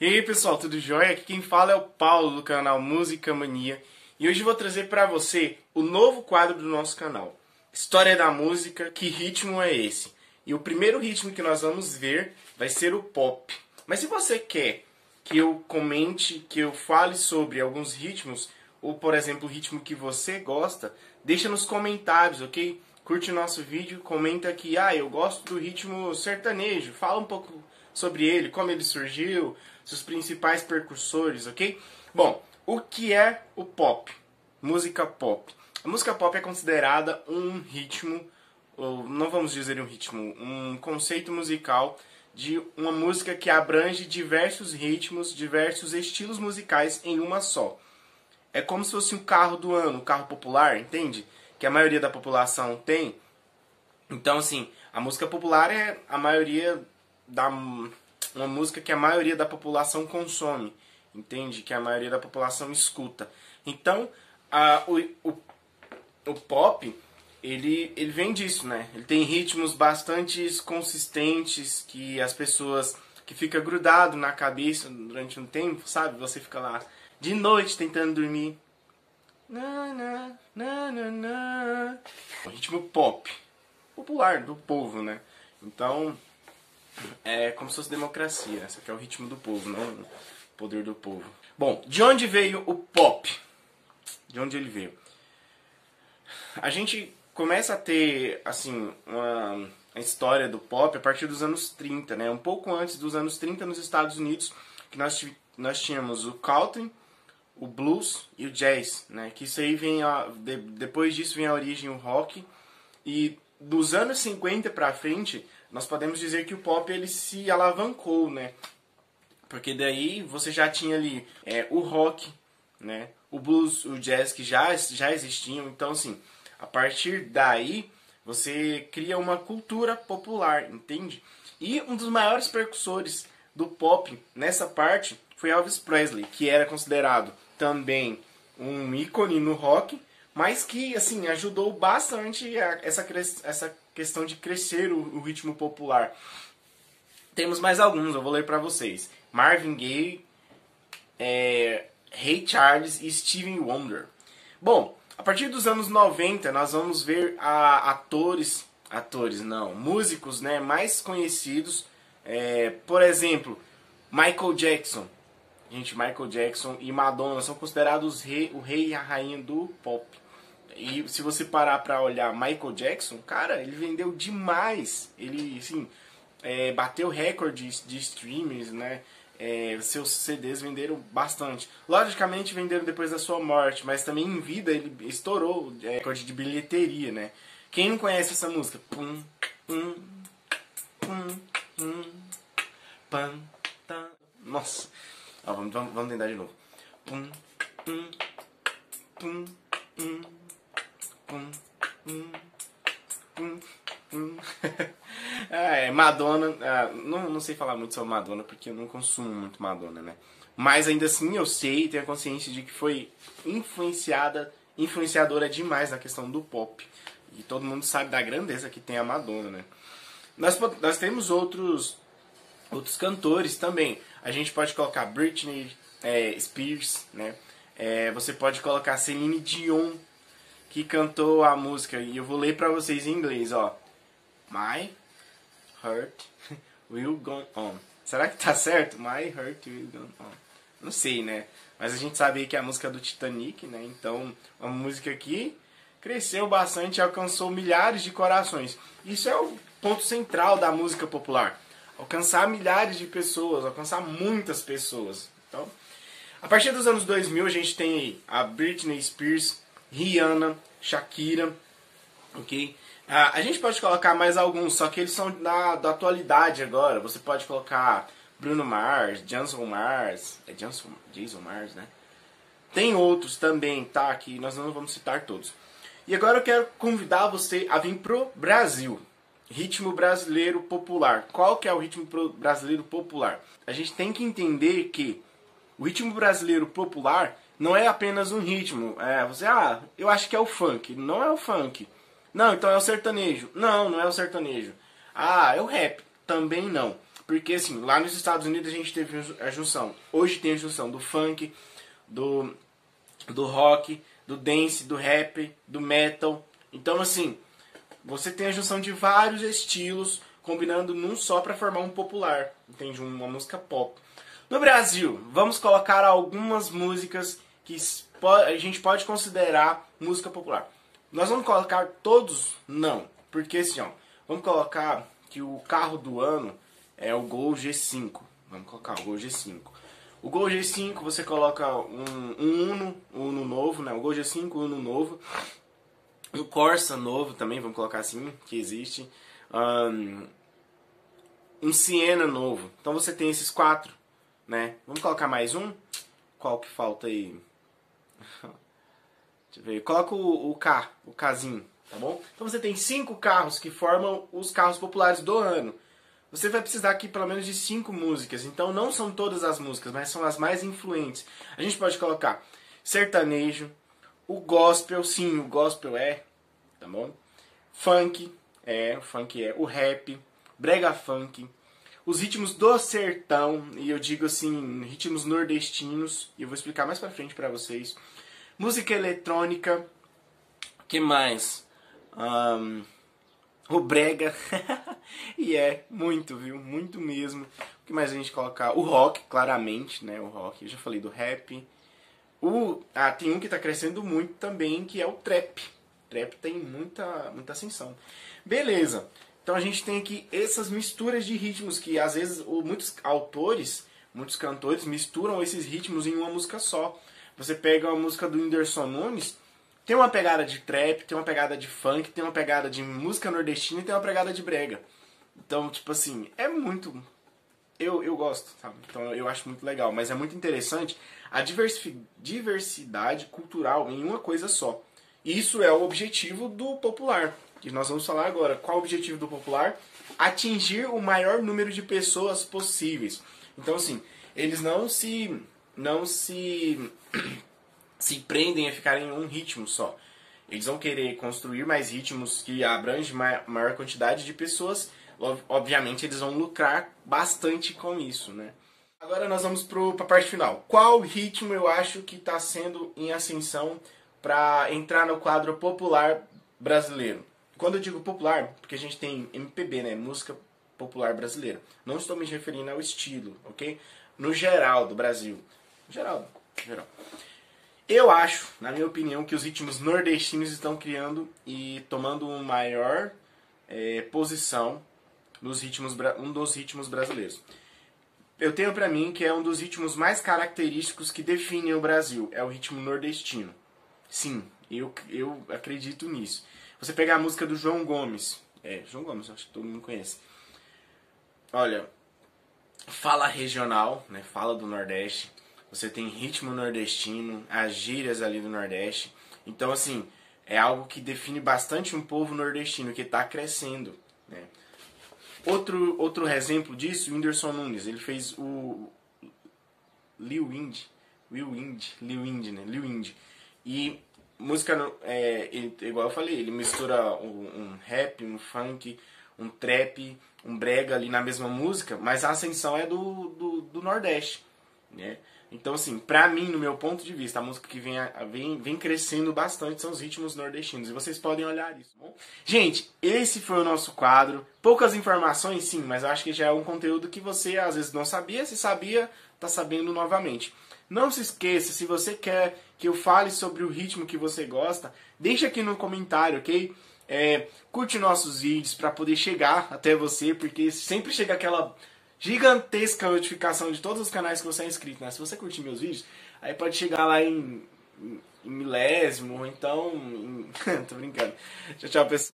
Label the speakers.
Speaker 1: E aí pessoal, tudo jóia? Aqui quem fala é o Paulo do canal Música Mania e hoje vou trazer para você o novo quadro do nosso canal. História da música, que ritmo é esse? E o primeiro ritmo que nós vamos ver vai ser o pop. Mas se você quer que eu comente, que eu fale sobre alguns ritmos, ou por exemplo o ritmo que você gosta, deixa nos comentários, ok? Curte o nosso vídeo, comenta aqui, ah, eu gosto do ritmo sertanejo, fala um pouco sobre ele, como ele surgiu, seus principais percursores, ok? Bom, o que é o pop? Música pop. A música pop é considerada um ritmo, ou não vamos dizer um ritmo, um conceito musical de uma música que abrange diversos ritmos, diversos estilos musicais em uma só. É como se fosse um carro do ano, um carro popular, entende? Que a maioria da população tem. Então, assim, a música popular é a maioria da uma música que a maioria da população consome, entende? Que a maioria da população escuta. Então, a, o, o, o pop, ele, ele vem disso, né? Ele tem ritmos bastante consistentes que as pessoas que fica grudado na cabeça durante um tempo, sabe? Você fica lá de noite tentando dormir. Na, na, na, na, na. O ritmo pop, popular do povo, né? Então, é como se fosse democracia. Esse aqui é o ritmo do povo, não o poder do povo. Bom, de onde veio o pop? De onde ele veio? A gente começa a ter, assim, uma história do pop a partir dos anos 30, né? Um pouco antes dos anos 30 nos Estados Unidos, que nós, nós tínhamos o country, o blues e o jazz, né? Que isso aí vem a, de, depois disso vem a origem o rock e dos anos 50 para frente nós podemos dizer que o pop ele se alavancou, né? Porque daí você já tinha ali é, o rock, né? O blues, o jazz que já, já existiam. Então, assim, a partir daí você cria uma cultura popular, entende? E um dos maiores percussores do pop nessa parte foi Elvis Presley, que era considerado também um ícone no rock, mas que assim ajudou bastante a, essa, essa questão de crescer o, o ritmo popular. Temos mais alguns, eu vou ler para vocês. Marvin Gaye, é, Ray Charles e Stevie Wonder. Bom, a partir dos anos 90 nós vamos ver a, atores, atores não, músicos né, mais conhecidos. É, por exemplo, Michael Jackson. Gente, Michael Jackson e Madonna são considerados rei, o rei e a rainha do pop. E se você parar pra olhar Michael Jackson, cara, ele vendeu demais. Ele, assim, é, bateu recordes de streamers, né? É, seus CDs venderam bastante. Logicamente venderam depois da sua morte, mas também em vida ele estourou é, recorde de bilheteria, né? Quem não conhece essa música? Pum, pum, pum, pum, pam, tam. Nossa. Ó, vamos, vamos, vamos tentar de novo. Pum, pum, pum, pum. Ah, é, Madonna, ah, não, não sei falar muito sobre Madonna porque eu não consumo muito Madonna, né? Mas ainda assim eu sei, tenho a consciência de que foi influenciada, influenciadora demais na questão do pop. E todo mundo sabe da grandeza que tem a Madonna, né? Nós, nós temos outros, outros cantores também. A gente pode colocar Britney é, Spears, né? É, você pode colocar Celine Dion, que cantou a música e eu vou ler para vocês em inglês, ó. My heart will go on. Será que tá certo? My heart will go on. Não sei, né? Mas a gente sabe que é a música do Titanic, né? Então, uma música que cresceu bastante e alcançou milhares de corações. Isso é o ponto central da música popular. Alcançar milhares de pessoas, alcançar muitas pessoas. Então, a partir dos anos 2000 a gente tem a Britney Spears, Rihanna, Shakira, ok? Ah, a gente pode colocar mais alguns, só que eles são da, da atualidade agora. Você pode colocar Bruno Mars, Jason Mars, é Jason, Jason Mars, né? Tem outros também, tá? Que nós não vamos citar todos. E agora eu quero convidar você a vir pro Brasil. Ritmo brasileiro popular. Qual que é o ritmo brasileiro popular? A gente tem que entender que o ritmo brasileiro popular não é apenas um ritmo. É, você, ah, eu acho que é o funk. Não é o funk. Não, então é o sertanejo. Não, não é o sertanejo. Ah, é o rap. Também não. Porque assim, lá nos Estados Unidos a gente teve a junção. Hoje tem a junção do funk, do, do rock, do dance, do rap, do metal. Então assim, você tem a junção de vários estilos combinando num só para formar um popular, entende? Uma música pop. No Brasil, vamos colocar algumas músicas que a gente pode considerar música popular. Nós vamos colocar todos? Não. Porque assim, ó, vamos colocar que o carro do ano é o Gol G5. Vamos colocar o Gol G5. O Gol G5 você coloca um, um Uno, um Uno novo, né? O Gol G5, um Uno novo. Um Corsa novo também, vamos colocar assim, que existe. Um, um Siena novo. Então você tem esses quatro, né? Vamos colocar mais um? Qual que falta aí? Deixa eu ver. Coloca o, o K, o Kzinho, tá bom? Então você tem cinco carros que formam os carros populares do ano. Você vai precisar aqui pelo menos de cinco músicas. Então não são todas as músicas, mas são as mais influentes. A gente pode colocar sertanejo, o gospel, sim, o gospel é, tá bom? Funk, é, o funk é, o rap, brega funk, os ritmos do sertão, e eu digo assim, ritmos nordestinos, e eu vou explicar mais pra frente pra vocês. Música eletrônica, que mais? Um, o brega, e é muito, viu? Muito mesmo. O que mais a gente colocar? O rock, claramente, né? O rock, eu já falei do rap. O, ah, tem um que tá crescendo muito também, que é o trap. Trap tem muita, muita ascensão. Beleza. Então a gente tem aqui essas misturas de ritmos que às vezes muitos autores, muitos cantores misturam esses ritmos em uma música só. Você pega uma música do Whindersson Nunes, tem uma pegada de trap, tem uma pegada de funk, tem uma pegada de música nordestina e tem uma pegada de brega. Então, tipo assim, é muito. Eu, eu gosto, sabe? Então eu acho muito legal. Mas é muito interessante a diversidade cultural em uma coisa só. Isso é o objetivo do popular que nós vamos falar agora. Qual o objetivo do popular? Atingir o maior número de pessoas possíveis. Então, assim, eles não se não se se prendem a ficar em um ritmo só. Eles vão querer construir mais ritmos que abrangem maior quantidade de pessoas. Obviamente, eles vão lucrar bastante com isso, né? Agora nós vamos para a parte final. Qual ritmo eu acho que está sendo em ascensão para entrar no quadro popular brasileiro? Quando eu digo popular, porque a gente tem MPB, né? Música popular brasileira. Não estou me referindo ao estilo, ok? No geral do Brasil. Geral, geral. Eu acho, na minha opinião, que os ritmos nordestinos estão criando e tomando uma maior é, posição nos ritmos, um dos ritmos brasileiros. Eu tenho para mim que é um dos ritmos mais característicos que definem o Brasil. É o ritmo nordestino. Sim, eu, eu acredito nisso. Você pegar a música do João Gomes. É, João Gomes, acho que todo mundo conhece. Olha, fala regional, né? Fala do Nordeste. Você tem ritmo nordestino, as gírias ali do Nordeste. Então, assim, é algo que define bastante um povo nordestino que está crescendo, né? Outro, outro exemplo disso, o Whindersson Nunes. Ele fez o Liu Wind. Will Wind, Liu Wind, né? Liu Wind. E música, é, ele, igual eu falei, ele mistura um, um, rap, um funk, um trap, um brega ali na mesma música, mas a ascensão é do, do, do Nordeste, né? Então, assim, pra mim, no meu ponto de vista, a música que vem, vem, vem crescendo bastante são os ritmos nordestinos. E vocês podem olhar isso, tá bom? Gente, esse foi o nosso quadro. Poucas informações, sim, mas eu acho que já é um conteúdo que você às vezes não sabia. Se sabia, tá sabendo novamente. Não se esqueça, se você quer que eu fale sobre o ritmo que você gosta, deixa aqui no comentário, ok? É, curte nossos vídeos para poder chegar até você, porque sempre chega aquela gigantesca notificação de todos os canais que você é inscrito, né? Se você curtir meus vídeos, aí pode chegar lá em, em, em milésimo, ou então. Em... Tô brincando. Tchau, tchau, pessoal.